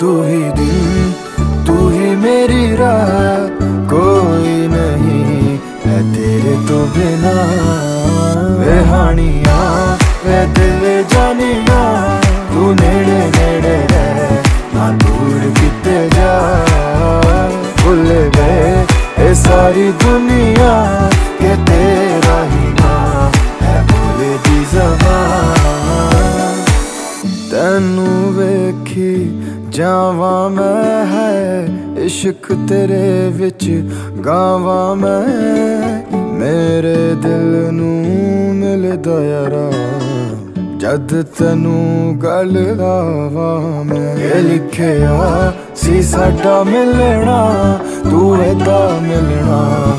तू ही दिल, तू ही मेरी राह, कोई नहीं है तेरे तो बिना। वे हानिया, वे दिल जानिया, तू नेड़े नेड़े रह, ना दूर किते जा। भूल गए ये सारी दुनिया के तेरा ਤੈਨੂੰ ਵੇਖੀ ਜਾਵਾਂ ਮੈਂ ਹੈ ਇਸ਼ਕ ਤੇਰੇ ਵਿੱਚ, ਗਾਵਾਂ ਮੈਂ। ਮੇਰੇ ਦਿਲ ਨੂੰ ਮਿਲਦਾ ਯਾਰਾ, ਜਦ ਤੈਨੂੰ ਗੱਲ ਆਵਾਂ ਮੈਂ। ਇਹ ਲਿਖਿਆ ਸੀ ਸਾਡਾ ਮਿਲਣਾ, ਤੂੰ ਇਹਦਾ ਮਿਲਣਾ।